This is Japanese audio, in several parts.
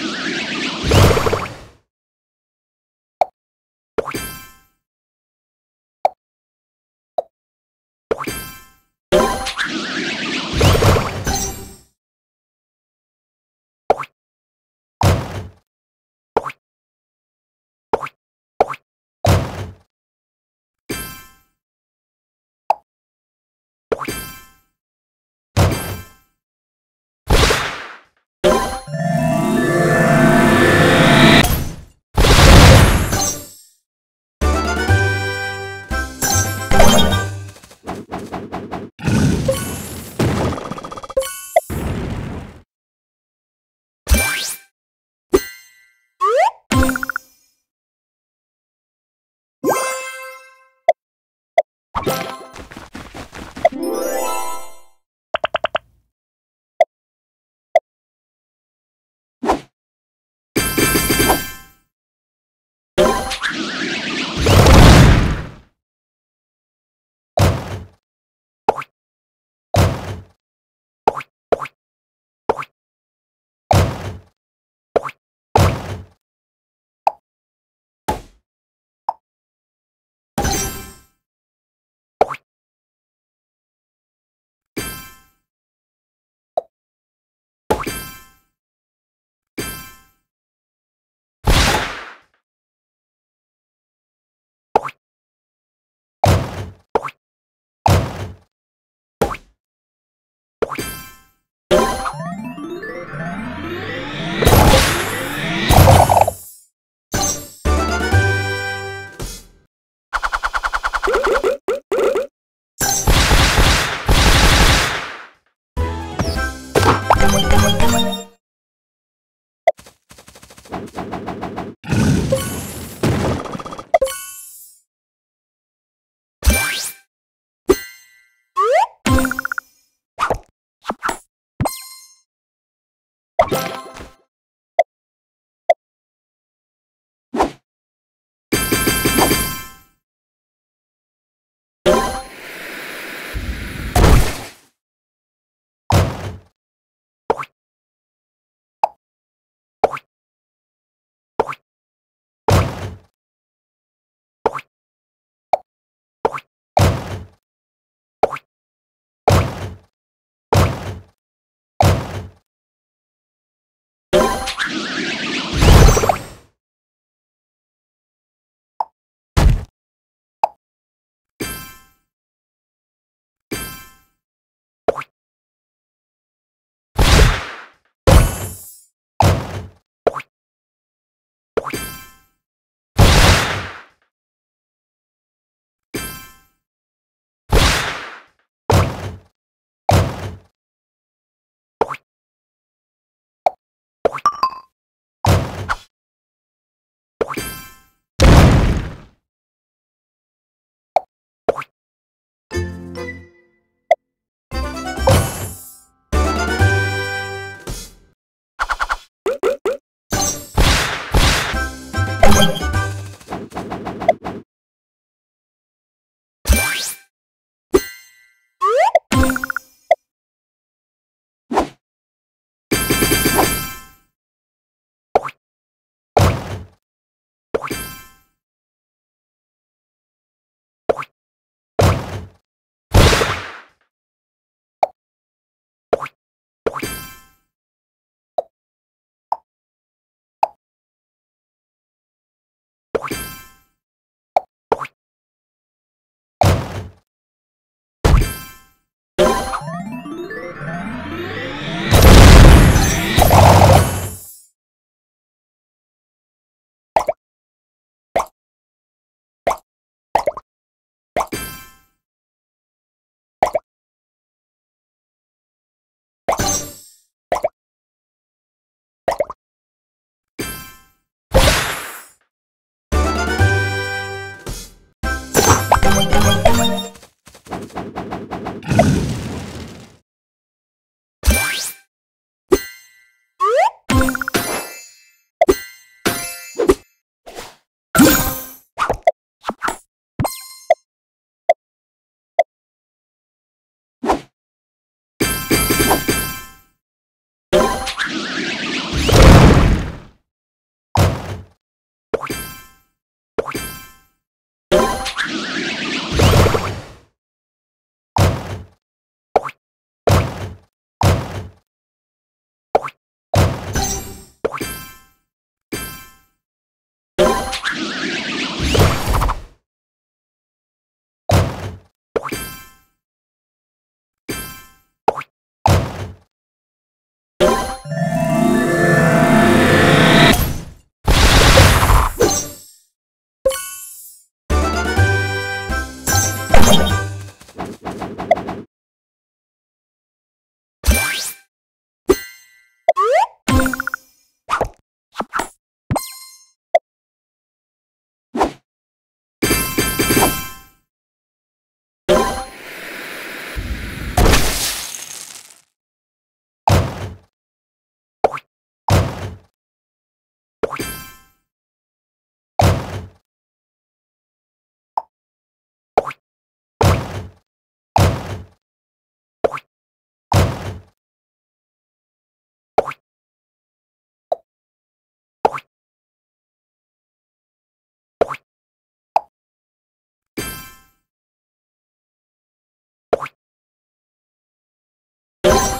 Yeah. なるほど。Música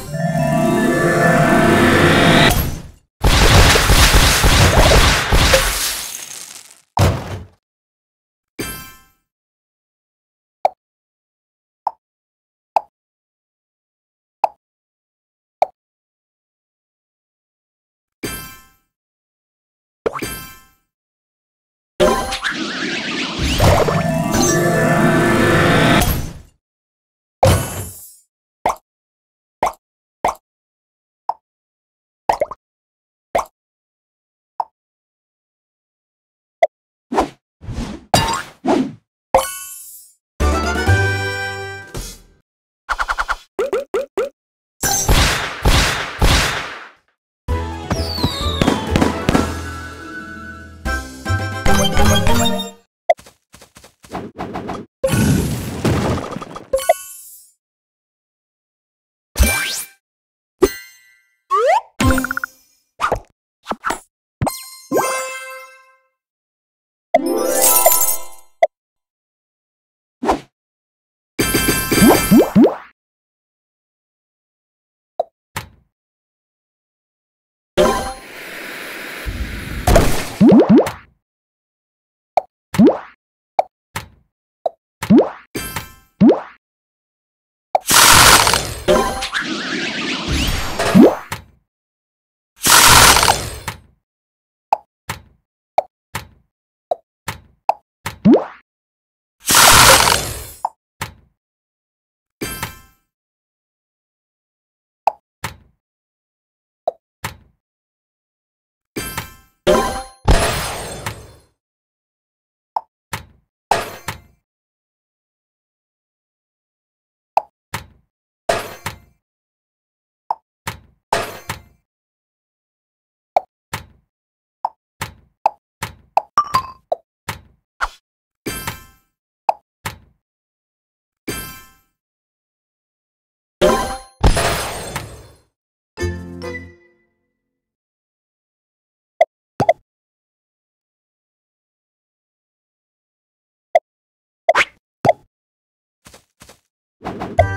you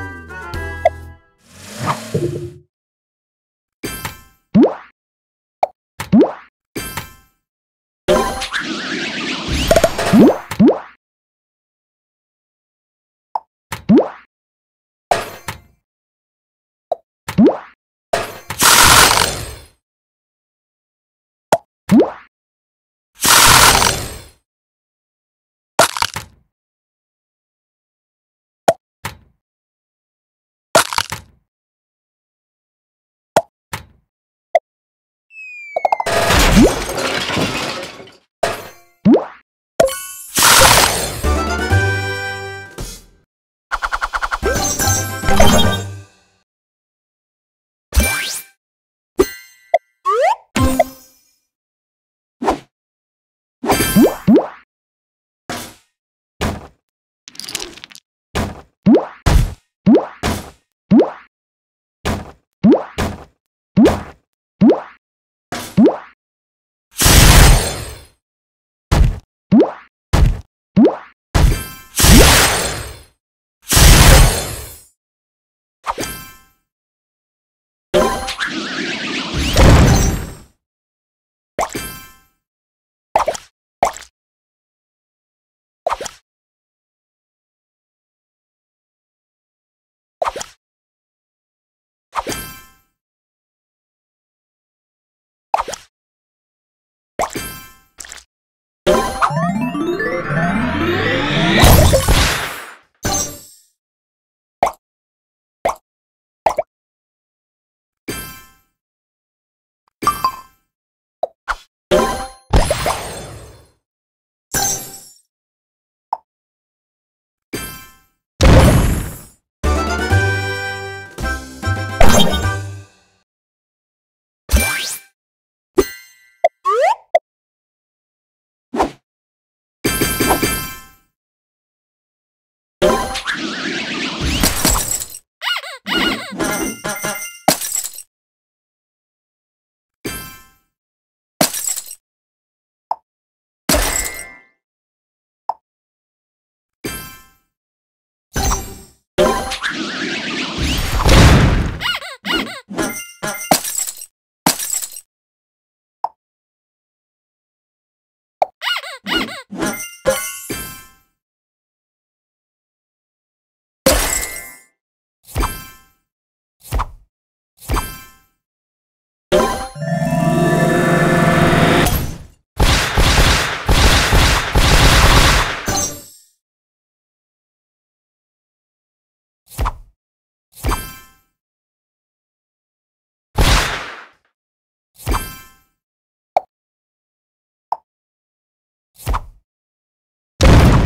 you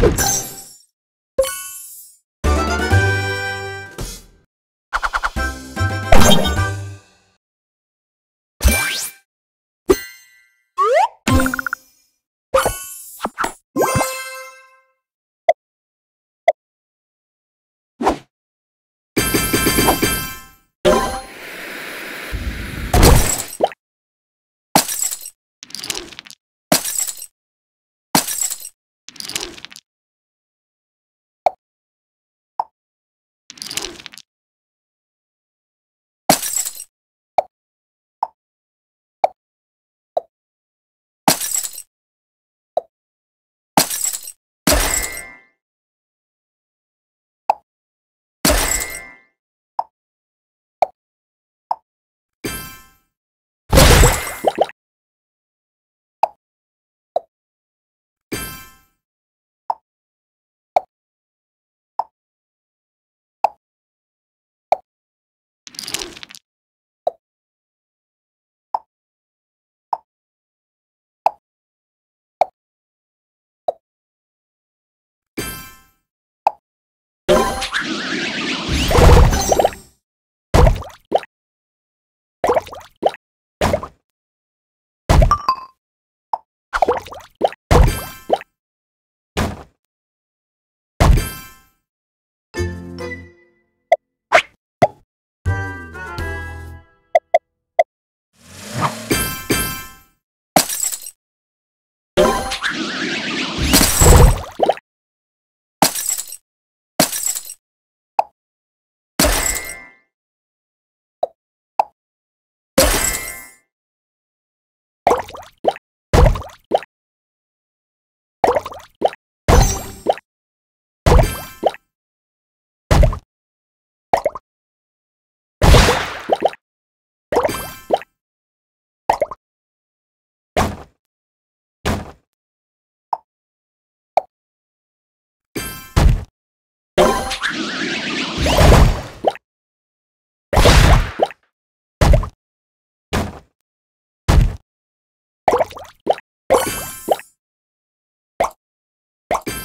you you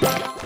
Bye.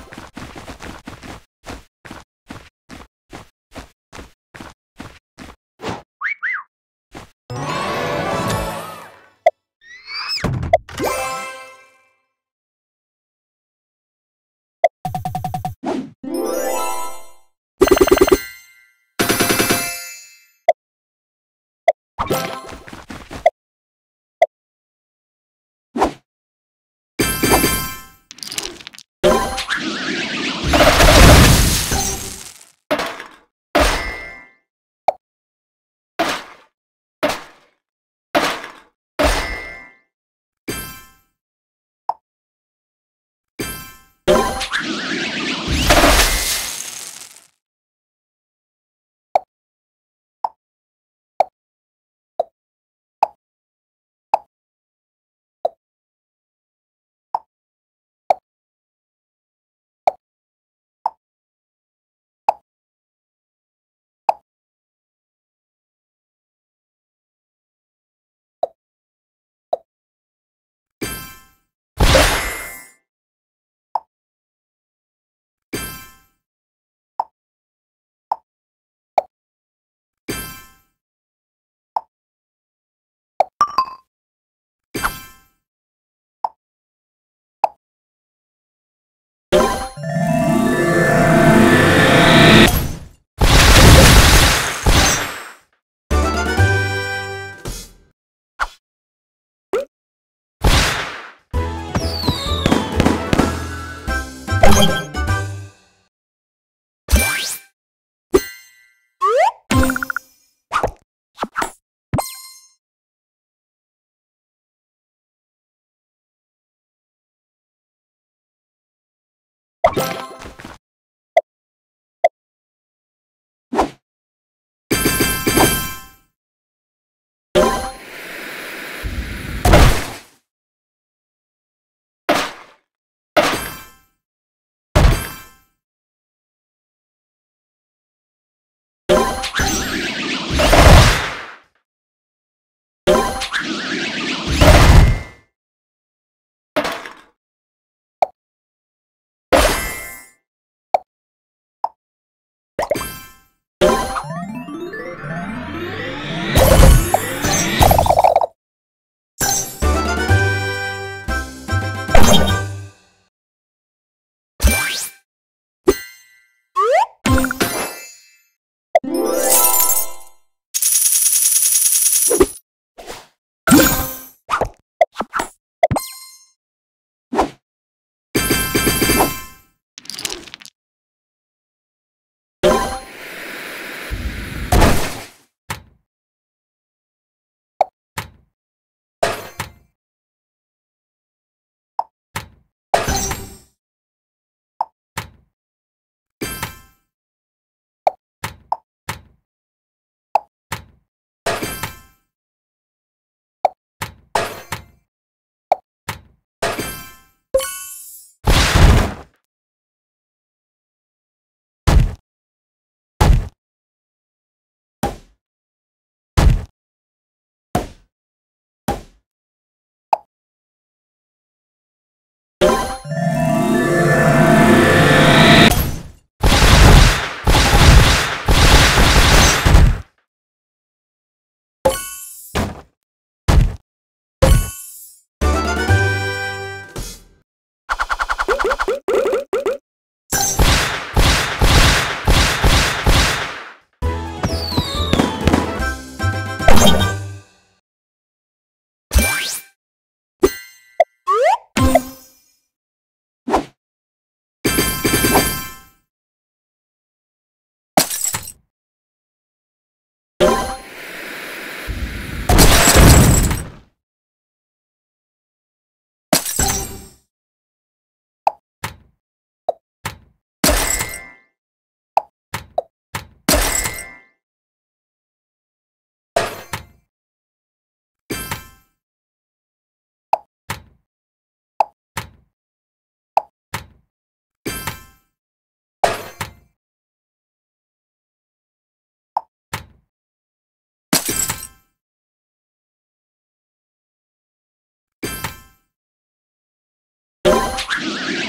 Yeah.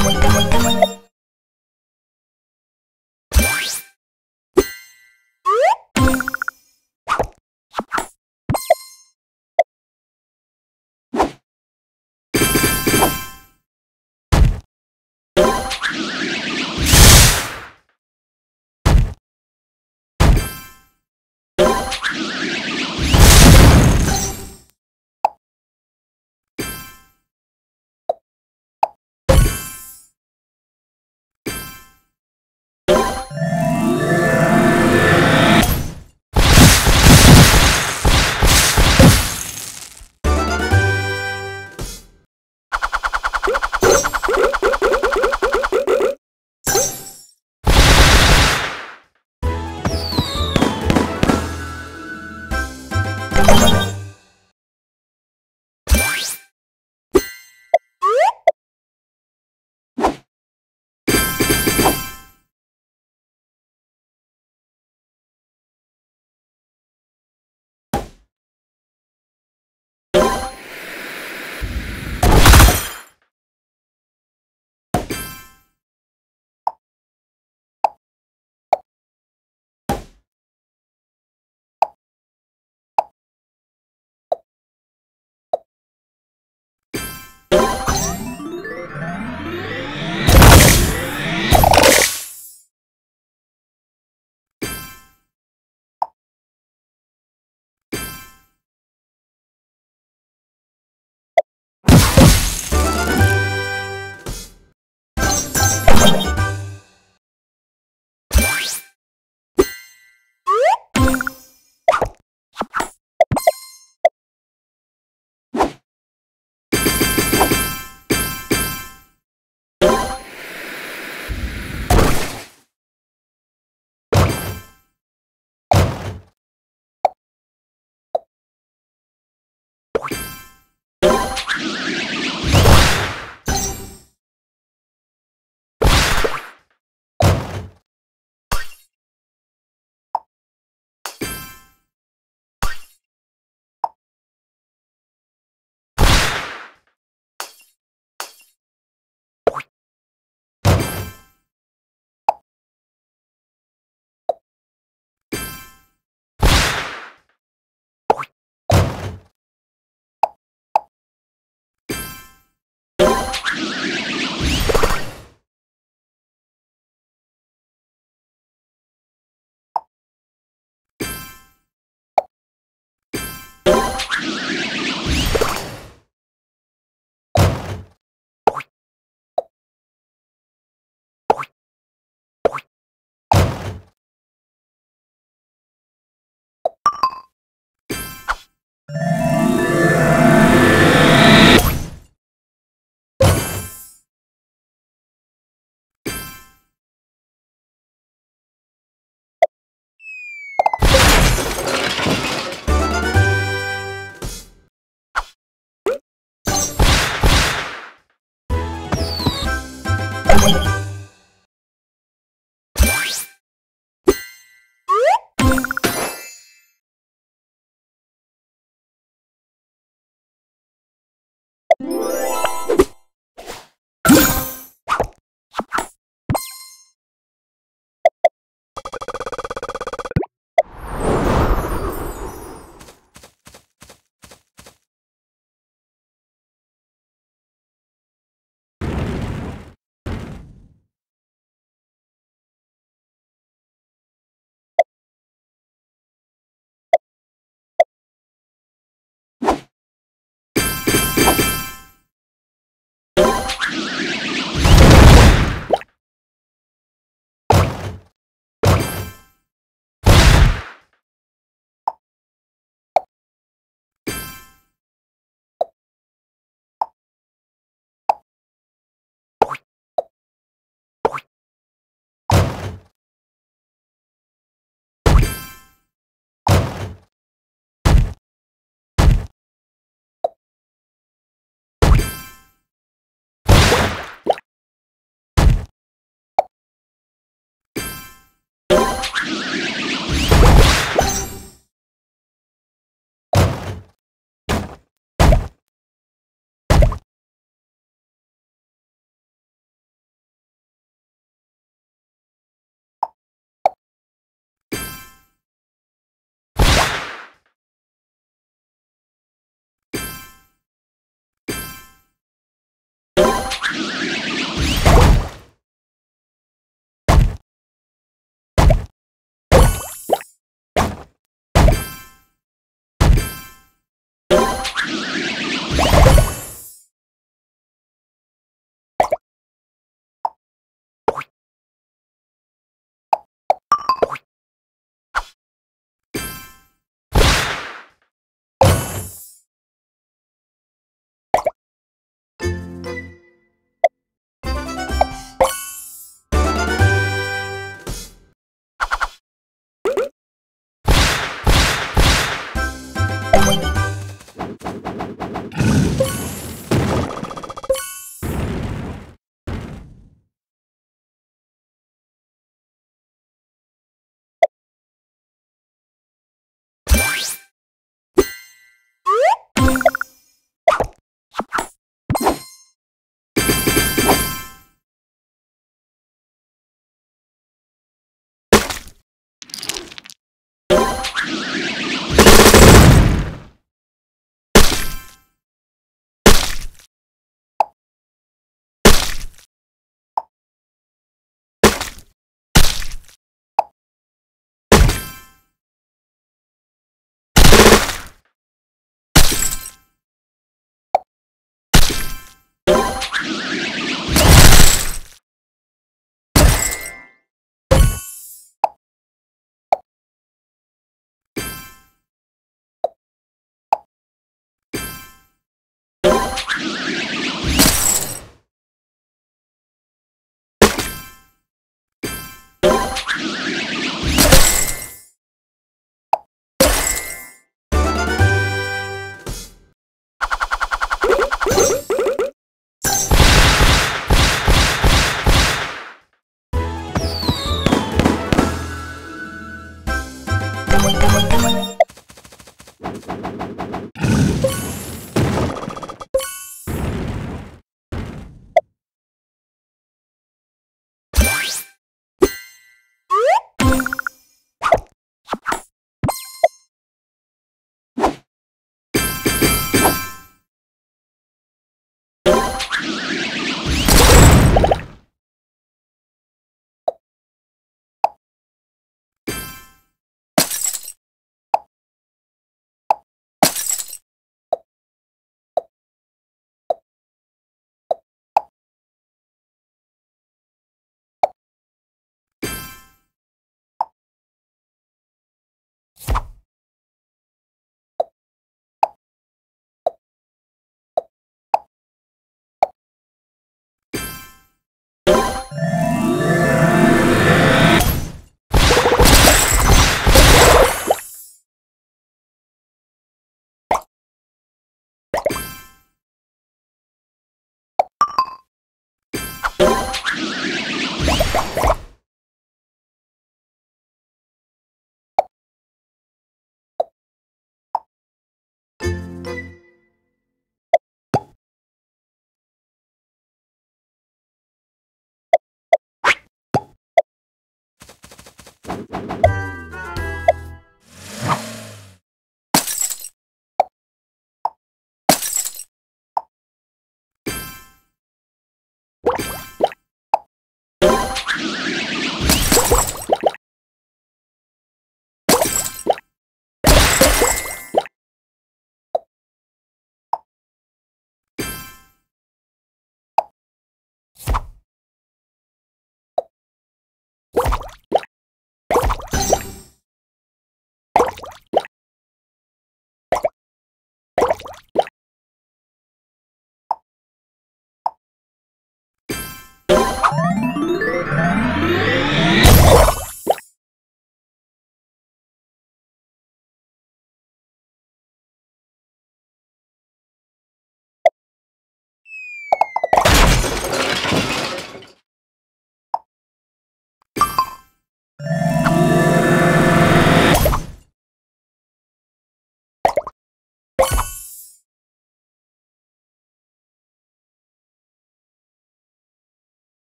Muy.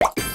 You